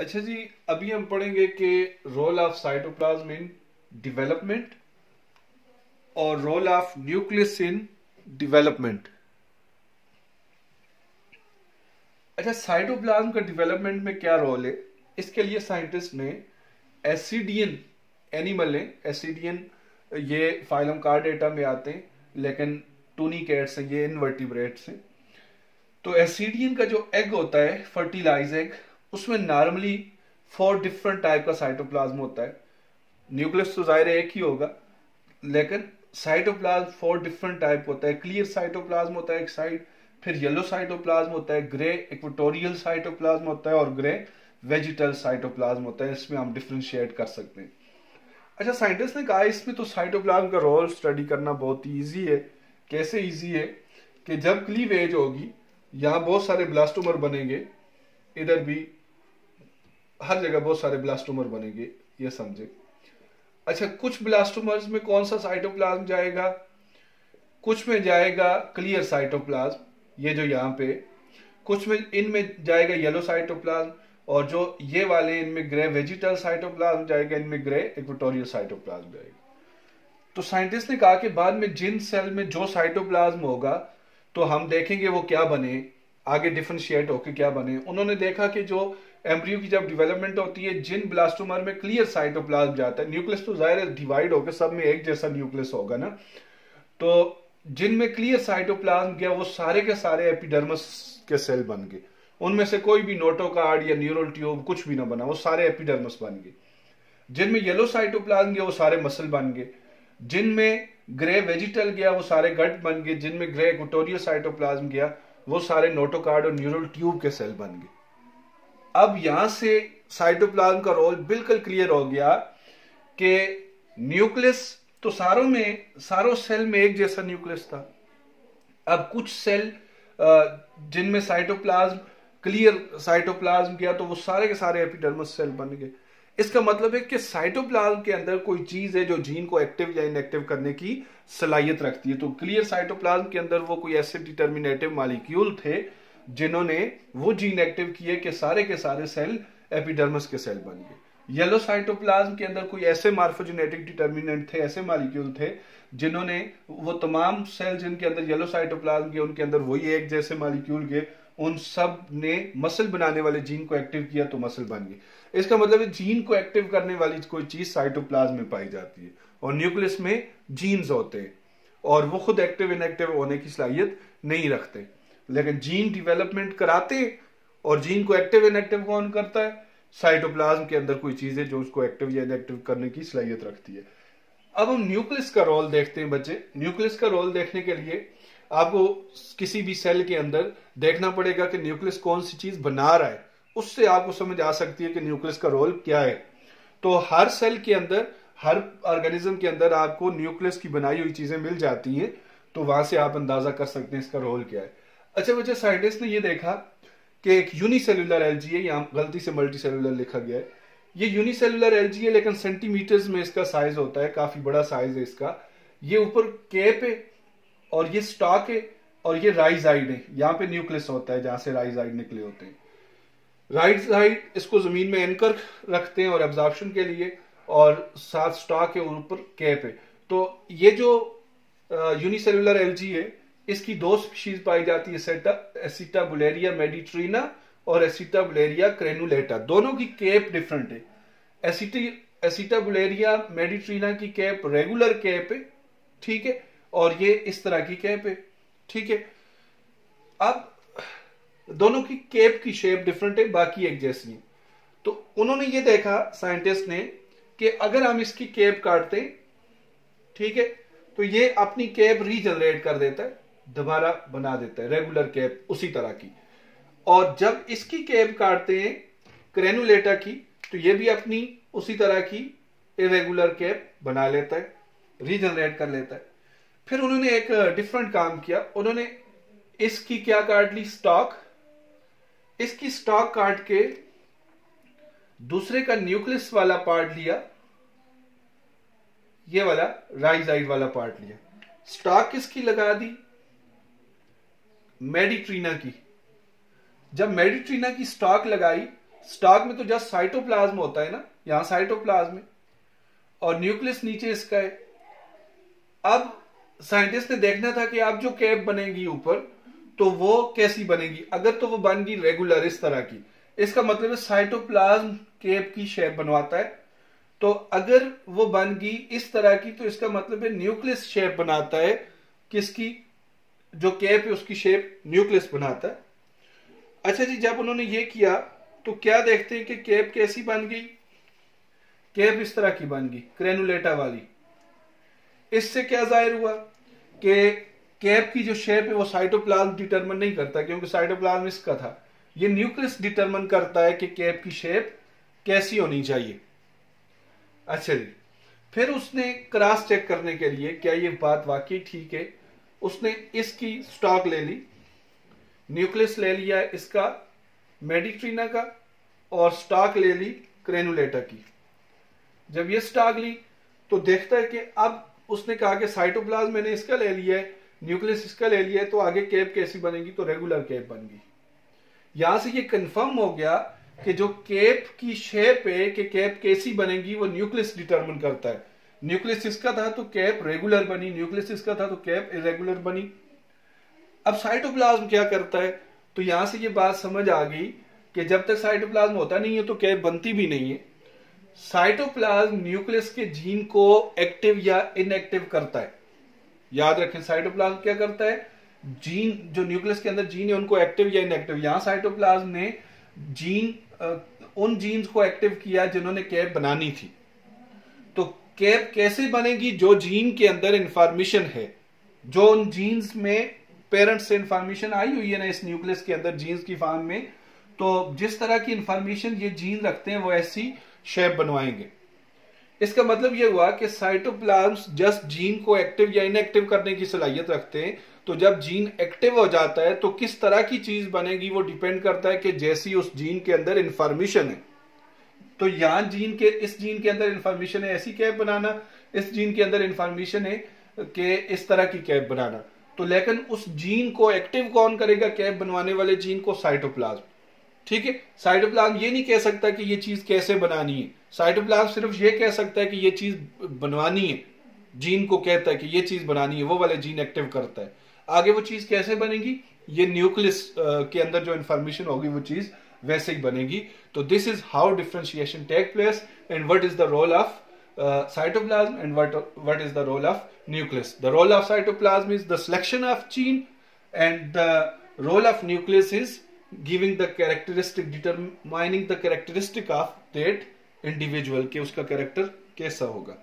अच्छा जी, अभी हम पढ़ेंगे कि role of cytoplasm in development और role of nucleus in development अच्छा साइटोप्लाज्म का डेवलपमेंट में क्या रोल है? इसके लिए साइंटिस्ट ने एसिडियन एनिमल है एसिडियन ये फाइलम कार्डेटा में आते हैं, लेकिन टूनिकेट्स हैं, ये इनवर्टिब्रेट्स हैं। तो एसिडियन का जो एग होता है फर्टिलाइज एग उसमें नॉर्मली फोर डिफरेंट टाइप का साइटोप्लाज्म होता है। न्यूक्लियस तो ज़ाहिर एक ही होगा, लेकिन साइटोप्लाज्म फोर डिफरेंट टाइप होता है। क्लियर साइटोप्लाज्म होता है एक साइड फिर येलो साइटोप्लाज्म होता है ग्रे इक्वेटोरियल साइटोप्लाज्म होता है और ग्रे वेजिटल साइटोप्लाज्म होता है। इसमें हम डिफ्रेंशिएट कर सकते हैं। अच्छा साइंटिस्ट ने कहा इसमें तो साइटोप्लाज्म का रोल स्टडी करना बहुत ही ईजी है। कैसे ईजी है? कि जब क्लीवेज होगी, यहाँ बहुत सारे ब्लास्टोमर बनेंगे, इधर भी हर जगह बहुत सारे ब्लास्टोमर बनेंगे, ये समझे। अच्छा कुछ ब्लास्टोमर्स में कौन सा साइटोप्लाज्म जाएगा? कुछ में जाएगा क्लियर साइटोप्लाज्म ये जो यहाँ पे। कुछ में इनमें जाएगा येलो साइटोप्लाज्म और जो ये वाले इनमें ग्रे वेजिटल साइटोप्लाज्म जाएगा, इनमें ग्रे इक्वेटोरियल साइटोप्लाज्म जाएगा। तो साइंटिस्ट ने कहा कि बाद में जिन सेल में जो साइटोप्लाज्म होगा तो हम देखेंगे वो क्या बने, आगे डिफ्रेंशिएट होकर क्या बने। उन्होंने देखा कि जो एम्ब्रियो की जब डेवलपमेंट होती है, जिन ब्लास्टोमर में क्लियर साइटोप्लाज्म जाता है न्यूक्लियस तो ज़ाहिर है डिवाइड होकर सब में एक जैसा न्यूक्लियस होगा ना। तो जिनमें क्लियर साइटोप्लाज्म गया, वो सारे के सारे एपिडर्मस के सेल बन गए। उनमें से कोई भी नोटोकार्ड या न्यूरल ट्यूब कुछ भी ना बना, वो सारे एपिडर्मस बन गए। जिनमें येलो साइटोप्लाज्म गया, वो सारे मसल बन गए। जिनमें ग्रे वेजिटल गया, वो सारे गट बन गए। जिनमें ग्रे इक्वेटोरियल साइटोप्लाज्म गया, वो सारे नोटोकार्ड और न्यूरल ट्यूब के सेल बन गए। अब यहाँ से साइटोप्लाज्म का रोल बिल्कुल क्लियर हो गया कि न्यूक्लियस तो सारों में, सारों सेल में एक जैसा न्यूक्लियस था। अब कुछ सेल जिनमें साइटोप्लाज्म, क्लियर साइटोप्लाज्म गया तो वो सारे के सारे एपिडर्मस सेल बन गए। इसका मतलब है कि साइटोप्लाज्म के अंदर कोई चीज़ है जो जीन को एक्टिव या इनएक्टिव करने की सलाहियत रखती है। तो क्लियर साइटोप्लाज्म के अंदर वो कोई ऐसे डिटर्मिनेटिव मालिक्यूल थे जिन्होंने वो जीन एक्टिव किए कि सारे के सारे सेल एपिडर्मस के सेल बन गए। येलो साइटोप्लाज्म के अंदर कोई ऐसे मार्फोजेनेटिक डिटर्मिनेंट थे, ऐसे मालिक्यूल थे, जिन्होंने वो तमाम सेल जिनके अंदर येलो साइटोप्लाज्म के, उनके अंदर वही एक जैसे मालिक्यूल के, उन सबने मसल बनाने वाले जीन को एक्टिव किया तो मसल बन गई इसका मतलब जीन को एक्टिव करने वाली कोई चीज़ साइटोप्लाज्म में पाई जाती है और न्यूक्लियस में जीन्स होते हैं और वो खुद एक्टिव इनएक्टिव होने की सलाहियत नहीं रखते। लेकिन जीन डिवेलपमेंट कराते और जीन को एक्टिव इनएक्टिव कौन करता है? साइटोप्लाज्म के अंदर कोई चीज़ है जो उसको एक्टिव या इनएक्टिव करने की सलाहियत रखती है। अब हम न्यूक्लियस का रोल देखते हैं बच्चे। न्यूक्लियस का रोल देखने के लिए आपको किसी भी सेल के अंदर देखना पड़ेगा कि न्यूक्लियस कौन सी चीज़ बना रहा है। उससे आपको समझ आ सकती है कि न्यूक्लियस का रोल क्या है। तो हर सेल के अंदर, हर ऑर्गेनिज्म के अंदर आपको न्यूक्लियस की बनाई हुई चीज़ें मिल जाती हैं तो वहाँ से आप अंदाज़ा कर सकते हैं इसका रोल क्या है। अच्छा बच्चे साइंटिस्ट ने ये देखा कि एक यूनिसेलुलर एलजी है, यहाँ गलती से मल्टी सेलुलर लिखा गया है। ये यूनिसेलुलर एलजी है, लेकिन सेंटीमीटर्स में इसका साइज़ होता है, काफ़ी बड़ा साइज़ है इसका। ये ऊपर कैप है, और ये स्टॉक है, और ये राइजाइड है। यहाँ पे न्यूक्लियस होता है, जहाँ से राइजाइड निकले होते हैं। राइट साइड इसको ज़मीन में एंकर रखते हैं और एब्जॉर्प्शन के लिए, और साथ स्टॉक है ऊपर कैप है। तो ये जो यूनिसेलुलर एलजी है इसकी दो स्पीशीज पाई जाती है एसिटा बुलेरिया मेडिट्रीना और एसिटा बुलेरिया क्रेनुलेटा दोनों की कैप डिफरेंट है। एसिटी एसिटा बुलेरिया मेडिट्रीना की कैप रेगुलर कैप है, ठीक है? और ये इस तरह की कैप है, ठीक है? अब, दोनों की कैप की शेप डिफरेंट है, बाकी एक जैसी है। तो उन्होंने ये देखा साइंटिस्ट ने, कि अगर हम इसकी कैप काटते, ठीक है? तो ये अपनी कैप रीजनरेट कर देता है। दोबारा बना देता है रेगुलर कैप उसी तरह की। और जब इसकी कैप काटते हैं क्रेनुलेटा की तो ये भी अपनी उसी तरह की इरेगुलर कैप बना लेता है रीजनरेट कर लेता है। फिर उन्होंने एक डिफरेंट काम किया। उन्होंने इसकी क्या काट ली? स्टॉक इसकी स्टॉक काट के दूसरे का न्यूक्लियस वाला पार्ट लिया। ये वाला राइजाइड वाला पार्ट लिया। स्टॉक किसकी लगा दी? मेडिट्रीना की। जब मेडिट्रीना की स्टॉक लगाई, स्टॉक में तो जस्ट साइटोप्लाज्म होता है ना, यहाँ साइटोप्लाज्म और न्यूक्लियस नीचे इसका है। अब साइंटिस्ट ने देखना था कि आप जो कैप बनेगी ऊपर तो वो कैसी बनेगी? अगर तो वो बन गई रेगुलर इस तरह की। इसका मतलब है साइटोप्लाज्म केप की शेप बनवाता है। तो अगर वो बन गई इस तरह की तो इसका मतलब है न्यूक्लियस शेप बनाता है किसकी? जो कैप है, उसकी शेप न्यूक्लियस बनाता है। अच्छा जी, जब उन्होंने ये किया तो क्या देखते हैं कि केप कैसी बन गई? केप इस तरह की बन गई क्रेनुलेटा वाली। इससे क्या ज़ाहिर हुआ कि कैप की जो शेप है, वो साइटोप्लाज्म डिटरमिन नहीं करता, क्योंकि साइटोप्लाज्म इसका था। ये न्यूक्लियस डिटरमिन करता है कि कैप की शेप कैसी होनी चाहिए। अच्छा जी, फिर उसने क्रॉस चेक करने के लिए, क्या ये बात वाकई ठीक है? उसने इसकी स्टॉक ले ली न्यूक्लियस ले लिया इसका मेडिट्रीना का, और स्टॉक ले ली क्रेनुलेटा की। जब ये स्टॉक ली तो देखता है कि अब उसने कहा कि साइटोप्लाज्म मैंने इसका ले लिया है न्यूक्लियस इसका ले लिया है तो आगे कैप कैसी बनेगी? तो रेगुलर कैप बन गई। यहाँ से ये कंफर्म हो गया कि जो कैप की शेप है, कि कैप कैसी बनेगी, वो न्यूक्लियस डिटरमिन करता है। न्यूक्लियस इसका था तो कैप रेगुलर बनी, न्यूक्लियस इसका था तो कैप इरेगुलर बनी। अब साइटोप्लाज्म क्या करता है? तो यहाँ से ये बात समझ आ गई कि जब तक साइटोप्लाज्म होता नहीं है तो कैप बनती भी नहीं है। साइटोप्लाज्म न्यूक्लियस के जीन को एक्टिव या इनएक्टिव करता है। याद रखें साइटोप्लाज्म क्या करता है? जीन जो न्यूक्लियस के अंदर जीन है, उनको एक्टिव या इनएक्टिव यहाँ साइटोप्लाज्म ने जीन उन जीन्स को एक्टिव किया जिन्होंने कैप बनानी थी। कैप कैसे बनेगी जो जीन के अंदर इंफॉर्मेशन है? जो उन जीन्स में पेरेंट्स से इंफॉर्मेशन आई हुई है ना इस न्यूक्लियस के अंदर जीन्स की फॉर्म में तो जिस तरह की इंफॉर्मेशन ये जीन रखते हैं, वो ऐसी शेप बनवाएँगे। इसका मतलब यह हुआ कि साइटोप्लाज्म जस्ट जीन को एक्टिव या इनएक्टिव करने की सलाहियत रखते हैं तो जब जीन एक्टिव हो जाता है तो किस तरह की चीज़ बनेगी वो डिपेंड करता है कि जैसी उस जीन के अंदर इंफॉर्मेशन है। तो यहाँ जीन के, इस जीन के अंदर इंफॉर्मेशन है, ऐसी कैप बनाना। इस जीन के अंदर इंफॉर्मेशन है कि इस तरह की कैप बनाना। तो लेकिन उस जीन को एक्टिव कौन करेगा? कैप बनवाने वाले जीन को साइटोप्लाज्म ठीक है? साइटोप्लाज्म ये नहीं कह सकता कि ये चीज़ कैसे बनानी है। साइटोप्लाज्म सिर्फ़ ये कह सकता है कि ये चीज़ बनवानी है। जीन को कहता है कि ये चीज़ बनानी है, वो वाले जीन एक्टिव करता है। आगे वो चीज़ कैसे बनेगी? ये न्यूक्लियस के अंदर जो इंफॉर्मेशन होगी वो चीज़ वैसे ही बनेगी। तो this is how differentiation take place and what is the role of cytoplasm and what is the role of nucleus the role of cytoplasm is the selection of gene and the role of nucleus is giving the characteristic determining the characteristic of that individual के उसका character कैसा होगा।